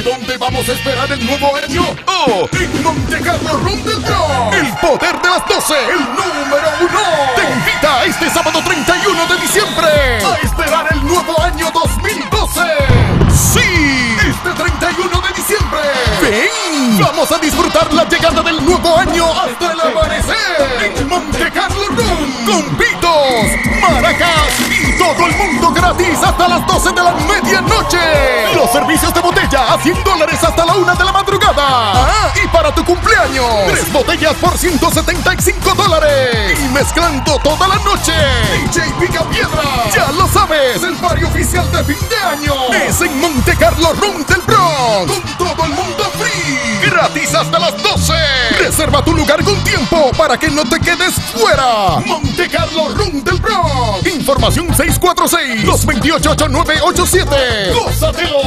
¿De dónde vamos a esperar el nuevo año? ¡Oh! ¡En Monte Carlo Ron del Bronx! ¡El poder de las 12! ¡El número uno! ¡Te invita este sábado 31 de diciembre! ¡A esperar el nuevo año 2012! ¡Sí! ¡Este 31 de diciembre! ¡Ven! ¡Vamos a disfrutar la llegada del nuevo año hasta el amanecer! ¡En Monte Carlo Ron! ¡Con pitos! ¡Maracas! ¡Y todo el mundo gratis hasta las 12 de la medianoche! 100 dólares hasta la 1 de la madrugada. Ah, y para tu cumpleaños, tres botellas por 175 dólares. Y mezclando toda la noche. DJ Pica Piedra. Ya lo sabes, el barrio oficial de fin de año es en Monte Carlo Rum del Bronx. Con todo el mundo free. Gratis hasta las 12. Reserva tu lugar con tiempo para que no te quedes fuera. Monte Carlo Rum del Bronx. Información 646 228 8987. ¡Gózatelo!